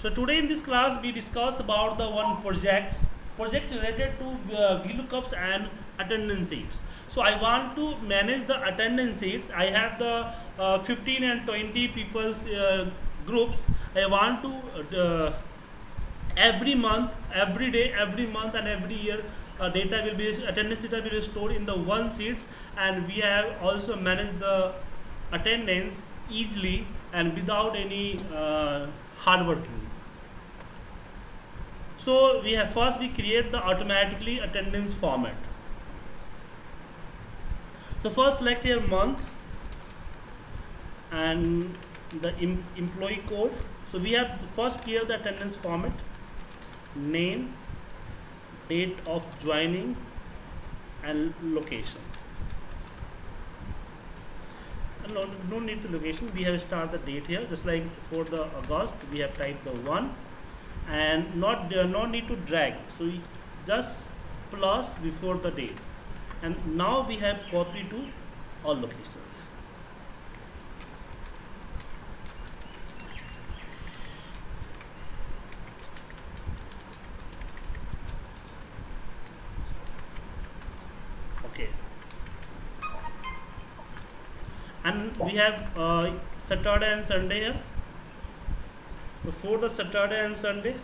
So today in this class we discuss about the one projects project related to uh, VLOOKUPs and attendance sheets. So I want to manage the attendance sheets. I have the uh, 15 and 20 people's uh, groups. I want to uh, every month, every day, every month and every year uh, data will be attendance data will be stored in the one sheets and we have also managed the attendance easily and without any uh, hard working so we have first we create the automatically attendance format. So first select here month and the em employee code. So we have first create the attendance format name date of joining and location. No, no need the location. We have start the date here. Just like for the August we have typed the one and not uh, no need to drag. So we just plus before the date. And now we have copy to all locations. Okay. And we have uh, Saturday and Sunday here before the Saturday and Sunday?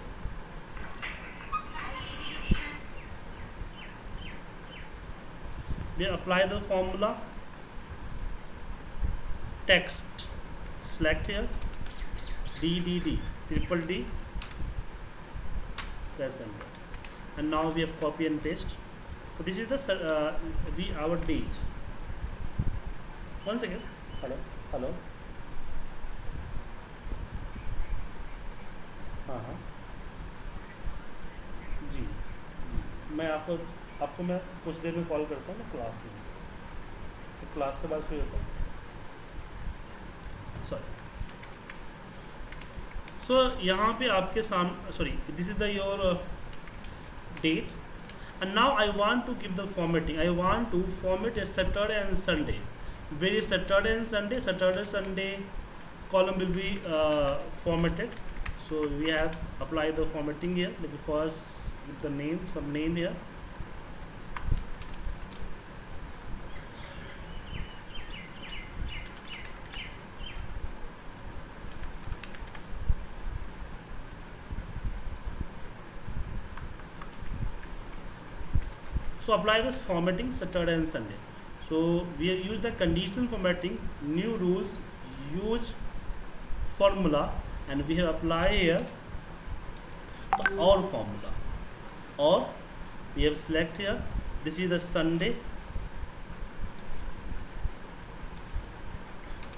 We apply the formula. Text. Select here. DDD triple D. Press enter. And now we have copy and paste. So this is the uh, we our date. One second. Hello. Hello मैं आपको आपको मैं कुछ देर में call करता हूँ, मैं class लूँगा तो क्लास के बाद फिर सॉरी सो यहाँ पे आपके साम sorry this is the your date and now I want to give the formatting I want to format a Saturday and Sunday where is Saturday and Sunday Saturday Sunday column will be formatted so we have apply the formatting here. Give the name some name here. So apply this formatting Saturday and Sunday. So we have used the conditional formatting new rules use formula and we have applied here the or formula or we have select here. This is the Sunday.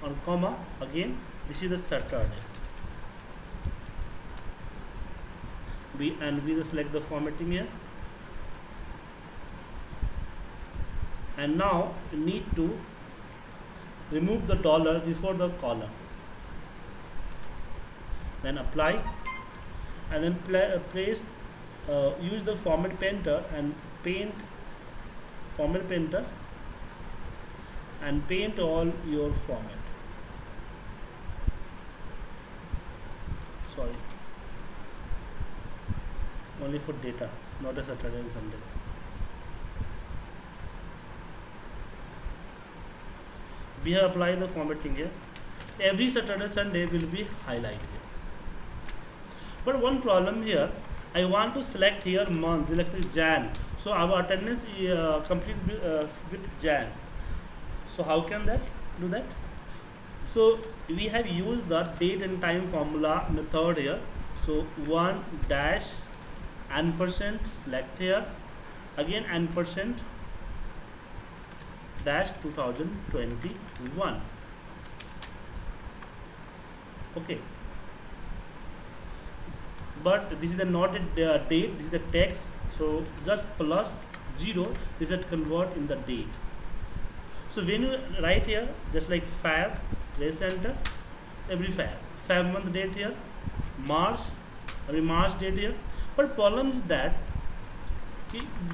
On comma again this is the Saturday. We and we will select the formatting here. And now you need to remove the dollar before the column. Then apply. And then pla place uh, use the format painter and paint format painter and paint all your format. Sorry. Only for data not a Saturday and Sunday. We have applied the formatting here. Every Saturday Sunday will be highlighted. But one problem here I want to select here month select Jan. So our attendance uh, complete uh, with Jan. So how can that do that? So we have used the date and time formula method here. So 1 dash n percent select here. Again n percent dash 2021 okay but this is the not a uh, date this is the text. So just plus 0 this is convert in the date. So when you write here just like fab press enter every fab. Fab month date here march every march date here. But problem is that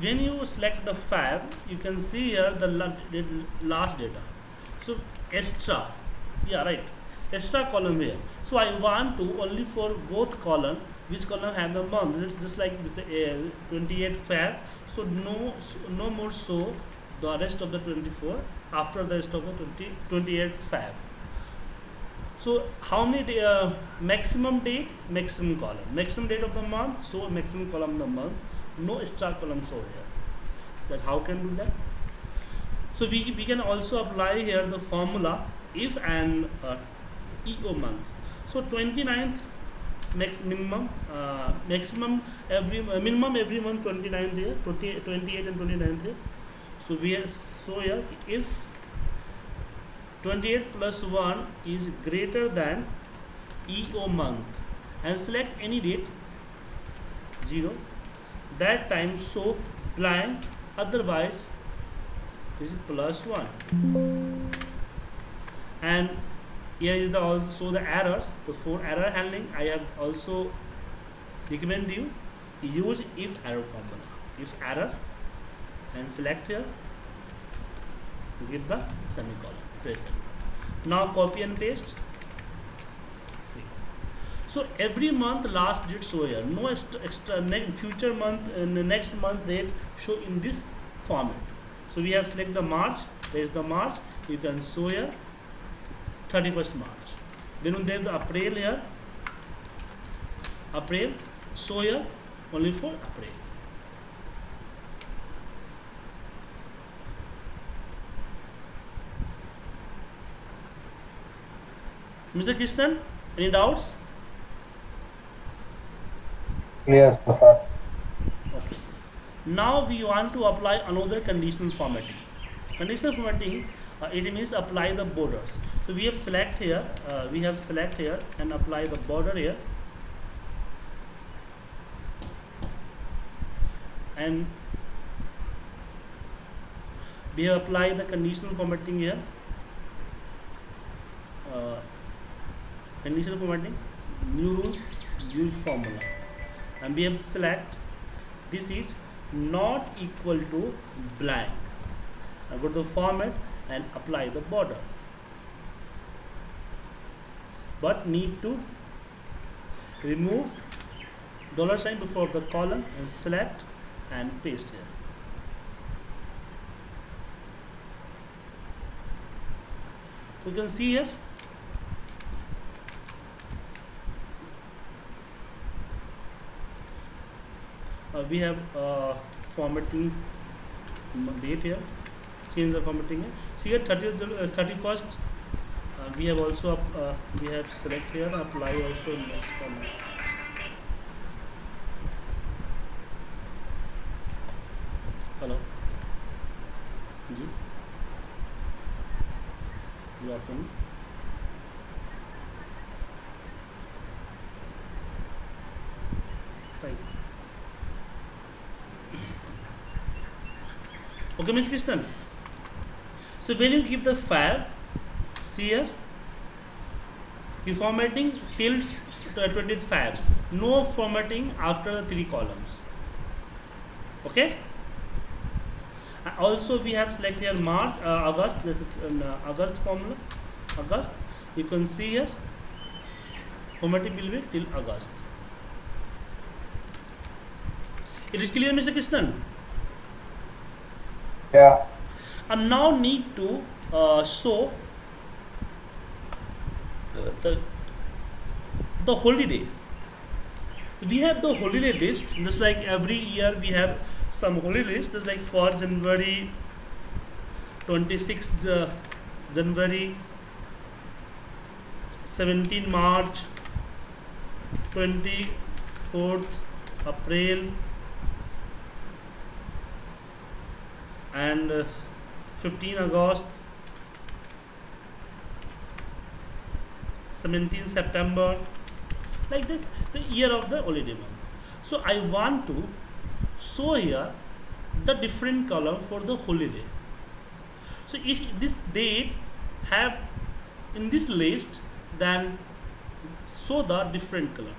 when you select the fab you can see here the last data. So extra yeah right. Extra column here. So I want to only for both column which column have the month this is just like the uh, 28 Feb so no no more so the rest of the 24 after the rest of the 20 28 Feb so how many uh, maximum date? Maximum column. Maximum date of the month? So maximum column the month. No star columns over here. That how can do that? So we, we can also apply here the formula if and uh, EO month. So 29th minimum maximum every minimum every month twenty nine the twenty eight and twenty nine the so we so या कि if twenty eight plus one is greater than E O month and select any date zero that time so blind otherwise is plus one and here is the also the errors the for error handling I have also recommend you use if error formula. If error and select here give the semicolon paste it. Now copy and paste. See. So every month last date show here. No extra, extra next future month uh, and the next month date show in this format. So we have select the march there is the march. You can show here thirty first March Vinod Dev April या April so या only for April mister Kristen any doubts now we want to apply another condition formatting condition formatting it means apply the borders. So we have select here uh, we have select here and apply the border here. And we have applied the conditional formatting here. Uh, conditional formatting new rules use formula. And we have select this is not equal to blank. I go to the format and apply the border. But need to remove dollar sign before the column and select and paste here. You can see here uh, we have uh, formatting date here change the formatting here ठीक है thirty thirty first we have also we have select here apply also in next call hello ji good afternoon okay miss Kristen so when you keep the file see here you formatting till 25 no formatting after the three columns. Okay? Also we have selected here march uh, august um, uh, august formula. August you can see here formatting will be till august. It is clear mr krishnan? Yeah. And now need to uh, show the the holiday. We have the holiday list just like every year we have some holiday list just like for january 26th uh, january 17 march 24th april and uh, 15 August 17 September like this the year of the holiday month so I want to show here the different column for the holiday so if this date have in this list then show the different color.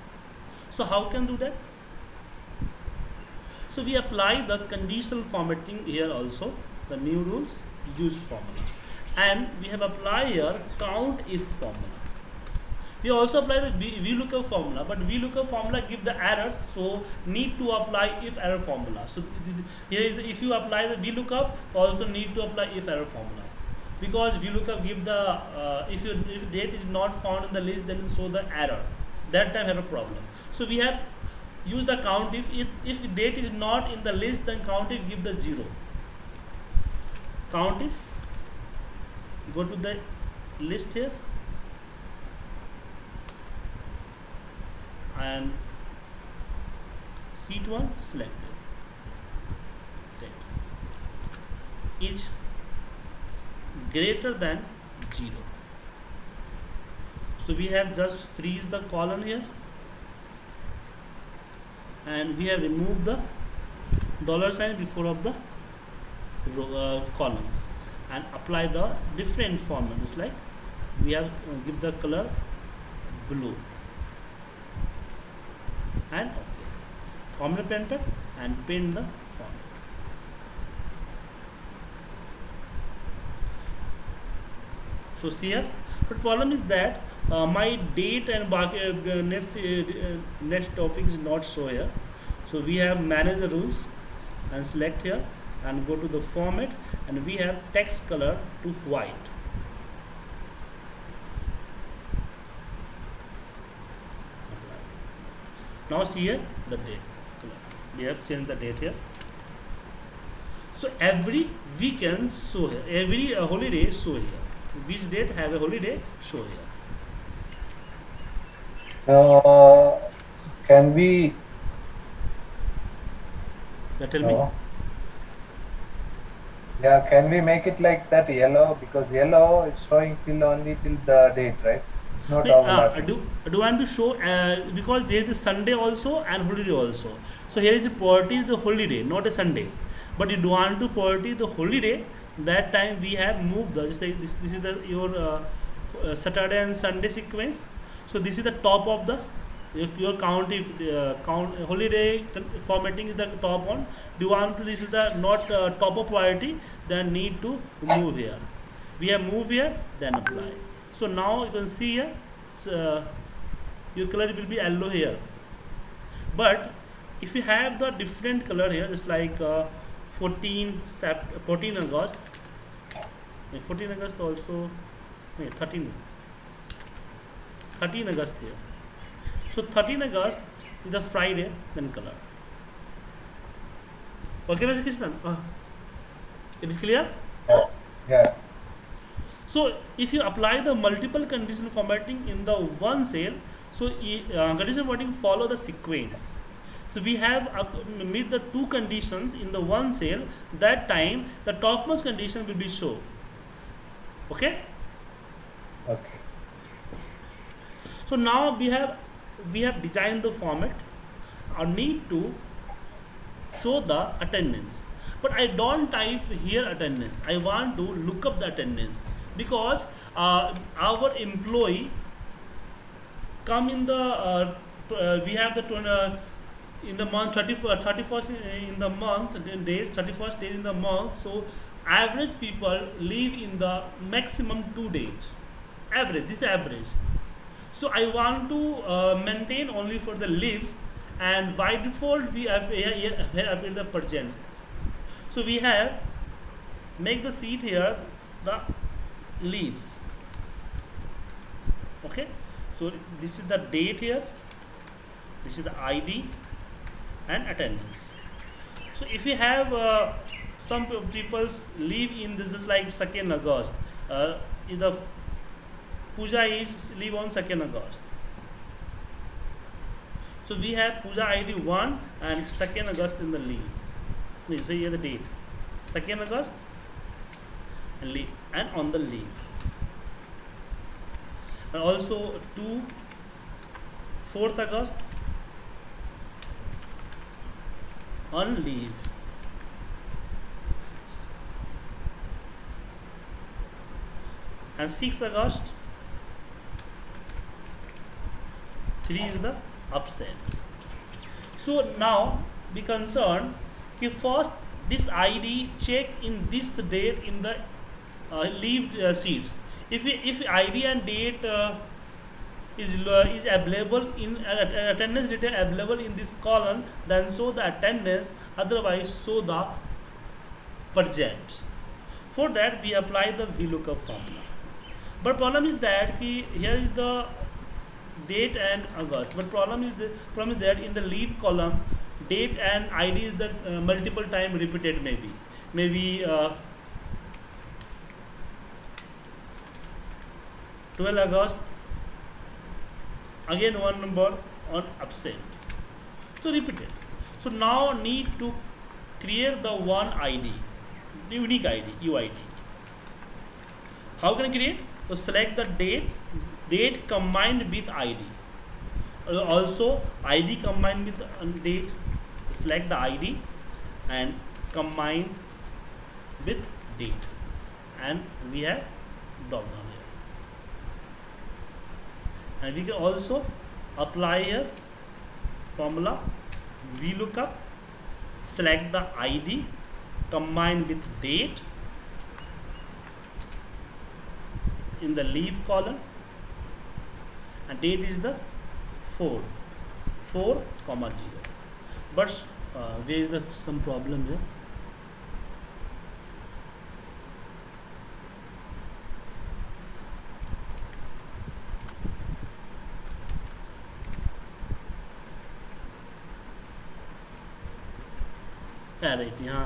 So how can do that so we apply the conditional formatting here also, the new rules use formula. And we have applied here count if formula. we also apply the VLOOKUP formula but VLOOKUP formula give the errors so need to apply if error formula so here is the, if you apply the VLOOKUP also need to apply if error formula because VLOOKUP give the uh, if you if date is not found in the list then show the error that time have a problem so we have use the count. If it, if date is not in the list then count if give the zero. Count if go to the list here. And seat 1 selected okay. is greater than 0 so we have just freeze the column here and we have removed the dollar sign before of the uh, columns and apply the different format it's like we have uh, give the color blue. And okay. Formula painter and paint the format so see here. But problem is that uh, my date and uh, next uh, next topic is not show here. So we have manage the rules and select here and go to the format and we have text color to white. Now see here the date. We have changed the date here. So every weekend show here every uh, holiday show here. Which date have a holiday show here Uh, can we? so tell me Uh, yeah, can we make it like that yellow? Because yellow is showing till only till the date, right? It's not Wait, uh, do, do I want to show uh, because there is Sunday also and holiday also. So here is priority is the holiday, not a Sunday. But you do want to priority the holiday. That time we have moved the this this, this is the your uh, uh, Saturday and Sunday sequence. So this is the top of the your, count if the uh, count holiday formatting is the top one. Do you want to this is the not uh, top of priority? Then need to move here. We have move here, then apply. So now you can see here, s- uh, your color will be yellow here. But if you have the different color here, it's like uh, 14 Sept 14 August. 14 August also, no, 13. 13 August here. So 13 August is the Friday, then color. Okay, Mr. Krishnan? Uh, it is clear? Yeah. So if you apply the multiple condition formatting in the one cell, so uh, condition formatting follow the sequence. So we have up, meet the two conditions in the one cell. That time the topmost condition will be shown. Okay. Okay. So now we have we have designed the format. I need to show the attendance, but I don't type here attendance. I want to look up the attendance because uh, our employee come in the uh, uh, we have the uh, in the month 30, 31st in the month days 31st days in the month so average people live in the maximum two days average this is average so I want to uh, maintain only for the leaves and by default we have appear the percent so we have make the seat here the leaves. Okay? So this is the date here. This is the id and attendance. So if you have uh, some people's leave in this is like 2nd august uh, in the puja is leave on 2nd august. So we have puja id 1 and 2nd august in the leave No, so here the date. 2nd august and leave and on the leave and also 2 4th august on leave. And 6th august 3 is the upset. So now be concerned कि first this id check in this date in the uh, leave uh, if if id and date uh, is uh, is available in uh, attendance data available in this column then show the attendance otherwise show the present. For that we apply the VLOOKUP formula. But problem is that here is the date and August but problem is the problem is that in the leave column date and ID is the uh, multiple time repeated maybe. Maybe uh, 12 August again one number on absent. So repeated. So now need to create the one id the unique id uid how can I create? So select the date date combined with id Uh, also id combined with uh, date select the id and combine with date. And we have drop down here. And we can also apply here formula. VLOOKUP select the ID combine with date. In the leave column and date is the 4 4 comma 0 but uh, there is the some problem here yeah right यहाँ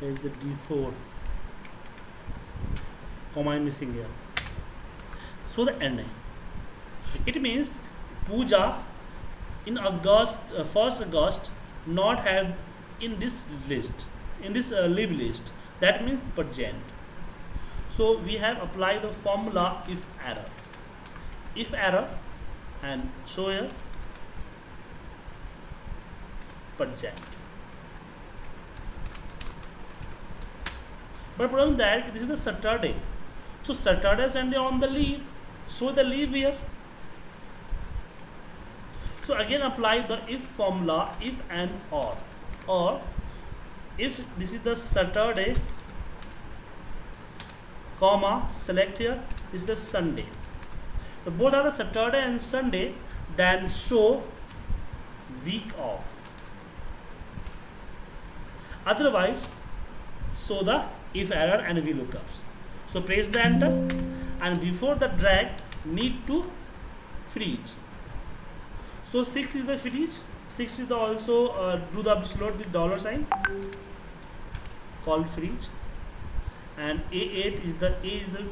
there is the d4 comma missing here so the end it means puja in august uh, first august not have in this list in this uh, leave list. That means present. So we have applied the formula if error. If error and show here present. But problem that this is the saturday. So saturday sunday on the leave so the leave here so again apply the if formula if and or. Or if this is the saturday comma select here is the sunday. So both are the saturday and sunday then show week off otherwise show the if error and we VLOOKUPs so press the enter and before the drag need to freeze so 6 is the freeze 6 is the also uh, do the absolute with dollar sign. Called freeze and a8 is the a is the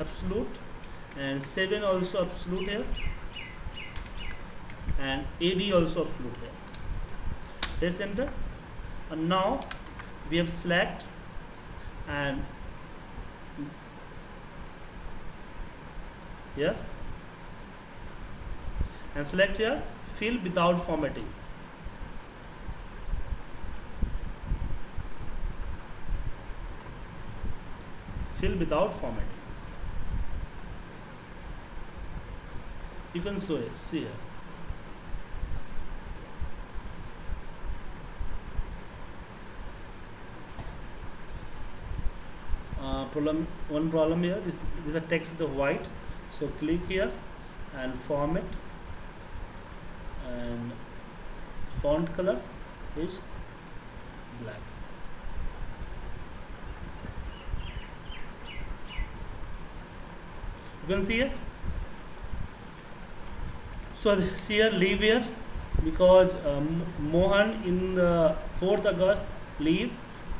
absolute. And 7 also absolute here. And ad also absolute here. Press enter and now we have select and here and select here fill without formatting. Fill without formatting. You can it, see here. Uh, problem one problem here this, this is the text is the white. So click here and format and font color is black. You can see it. So see here leave here because um, Mohan in the 4th August leave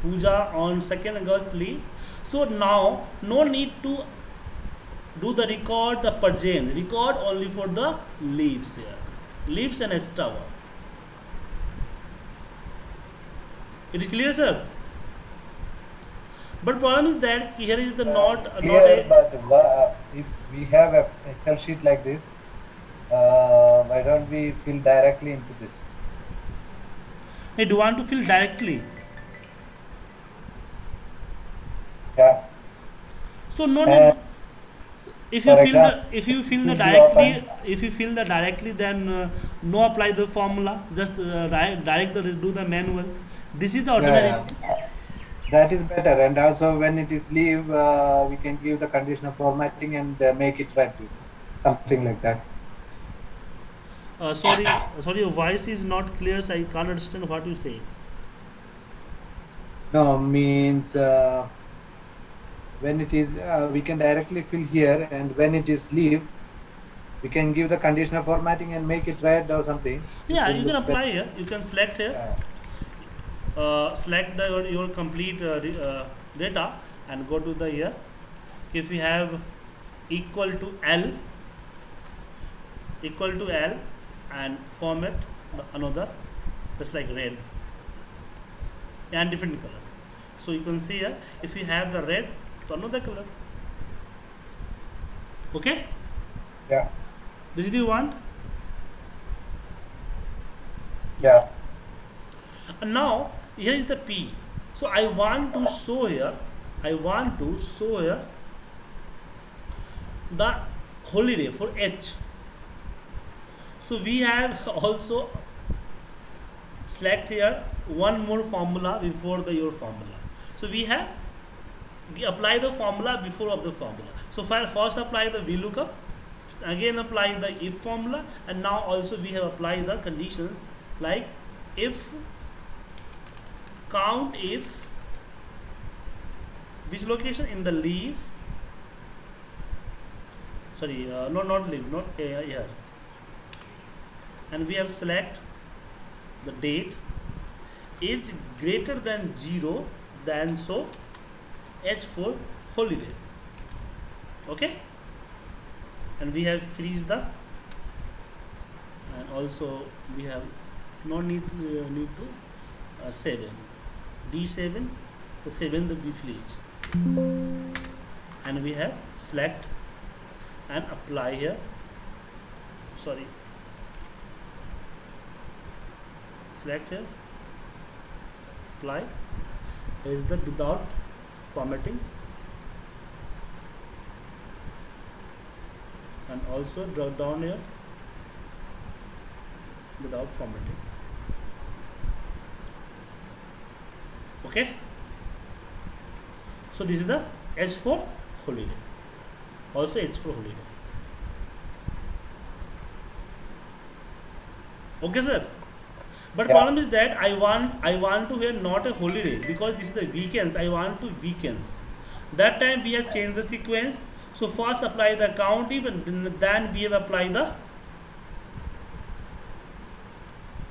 Puja on 2nd August leave. So now no need to do the record the pergene record only for the leaves here. Leaves and extra it is clear sir. But problem is that here is the not Uh, not here, a, but uh, if we have a Excel sheet like this, uh, why don't we fill directly into this? I do want to fill directly? Yeah. so no Uh, no if you fill the if you fill the directly if you fill the directly then uh, no apply the formula. Just uh, direct, direct the do the manual this is the ordinary Yeah. That is better, and also when it is leave, uh, we can give the conditional formatting and uh, make it right, something like that. uh, sorry. Sorry your voice is not clear so i can't understand what you say. No means uh, when it is uh, we can directly fill here and when it is leave we can give the conditional formatting and make it red or something. Yeah you can apply here. You can select here select the your, your complete uh, uh, data and go to the here. If you have equal to L equal to L and format another just like red and different color. So you can see here if you have the red so another color. Okay? Yeah. This is the one? Yeah. And now here is the P. So I want to show here, I want to show here the holiday for H. So we have also select here one more formula before the your formula. So we have apply the formula before of the formula. So first apply the VLOOKUP, again apply the if formula, and now also we have applied the conditions like if count if which location in the leaf? Sorry uh, no not leaf not uh, here. And we have select the date. Is greater than 0 then so h for holiday. Okay? And we have freeze the and also we have no need to, uh, need to uh, 7 d7 the 7 the we freeze and we have select and apply here. Sorry. Select here. Apply is the without formatting. And also drop down here without formatting okay? So this is the h for holiday. Also h for holiday. Okay sir? But Yeah. problem is that i want i want to have not a holiday because this is the weekends. I want to weekends. That time we have changed the sequence. So first apply the count if and then- we have applied the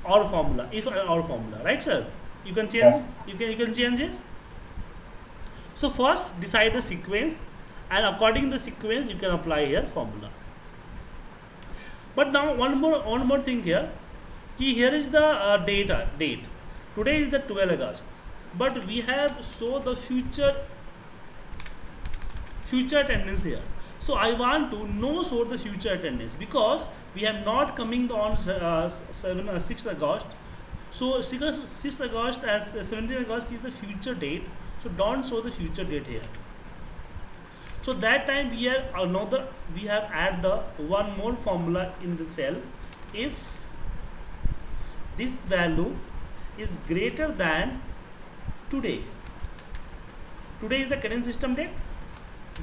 or formula. If uh, or formula. Right sir you can change Yeah. you can you can change it. So first decide the sequence and according to the sequence you can apply here formula. But now one more one more thing here. Ki here is the uh, data date. Today is the 12 august. But we have show the future future attendance here. So i want to know show the future attendance because we have not coming on uh, 7 uh, 6 august so 6, 6 august and 17 august is the future date so don't show the future date here. So that time we have another we have add the one more formula in the cell. If this value is greater than today today is the current system date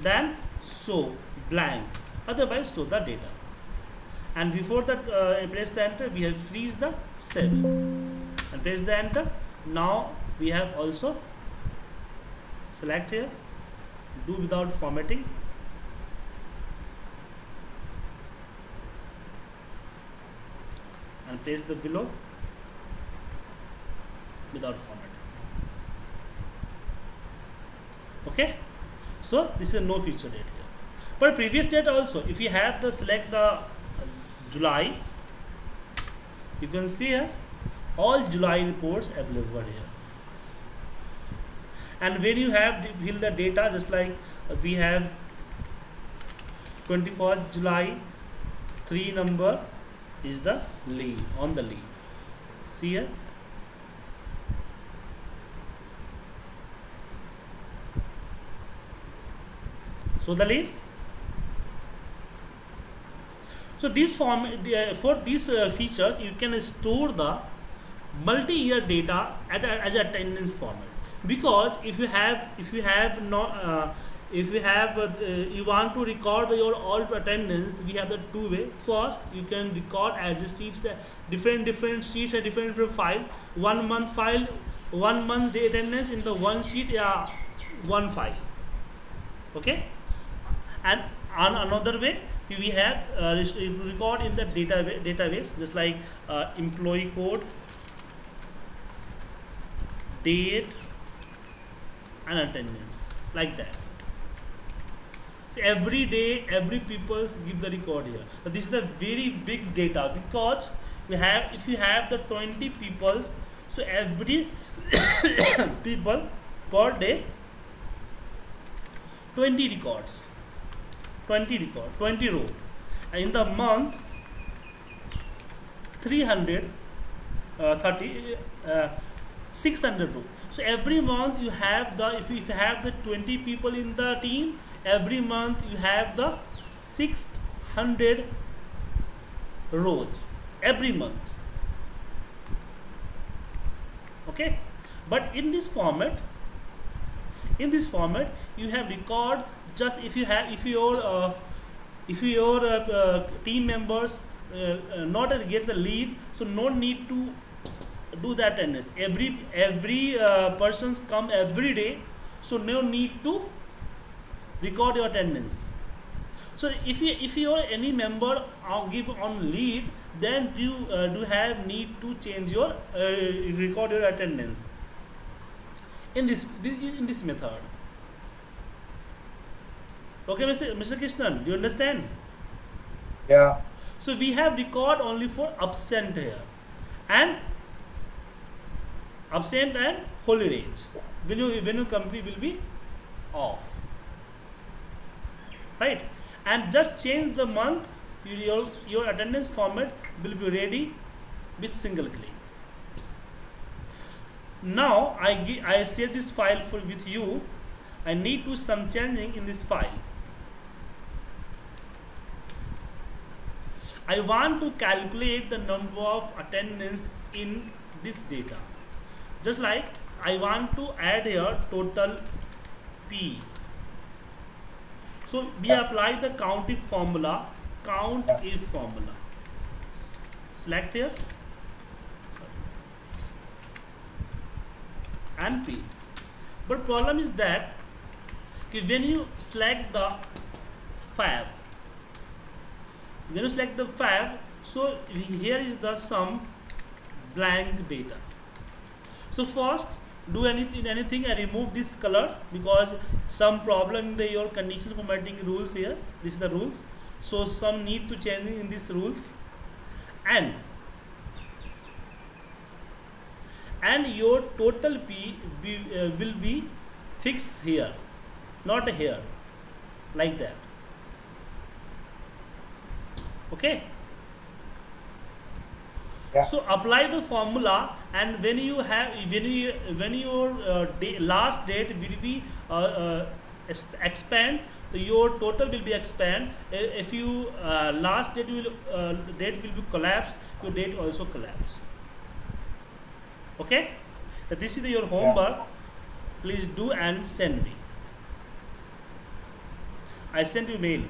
then show blank otherwise show the data. And before that uh, press the enter we have freeze the cell and press the enter now we have also select here do without formatting. And place the below without formatting. Okay? So this is no future date here. But previous date also if you have the select the July you can see here all July reports available here. And when you have fill the data just like we have 24th July 3 number is the leave on the leave see here? So the leave so this form the, for these uh, features you can store the multi-year data at a, as attendance format. Because if you have if you have no uh, if you have uh, you want to record your alt attendance we have the two way first you can record as a sheets uh, different different sheets a different, file one month file one month day attendance in the one sheet yeah one file. Okay? And on another way we have uh, record in the database database just like uh, employee code date and attendance like that. So every day every people give the record here. So this is a very big data because we have if you have the 20 peoples so every people per day 20 records 20 record 20 row. And in the month 300 uh, 30 uh, 600 row so every month you have the if you, if you have the 20 people in the team every month you have the 600 rows every month. Okay? But in this format in this format you have record just if you have if your uh, if your uh, uh, team members uh, uh, not get the leave so no need to do that attendance every every uh, persons come every day so no need to record your attendance. So if you if you are any member give on leave then you uh, do have need to change your uh, record your attendance. In this in this method. Okay mr mr krishnan do you understand? Yeah. So we have record only for absent here. And absent and when you when your company will be off right and just change the month your, your attendance format will be ready with single click. Now I, I share this file for with you. I need to some changing in this file. I want to calculate the number of attendance in this data. Just like I want to add here total P. So we apply the count if formula. Count if formula. Select here. And p. But problem is that when you select the fab when you select the fab so here is the sum blank data so first do anything anything and remove this color because some problem in the your conditional formatting rules here. This is the rules. So some need to change in these rules. And and your total p be, uh, will be fixed here not here like that. Okay? Yeah. so apply the formula and when you have when you when your uh, day, last date will be uh, uh, expand your total will be expand. If you uh, last date will uh, date will be collapse your date also collapse. Okay? This is your homework. Yeah. please do and send me. I send you mail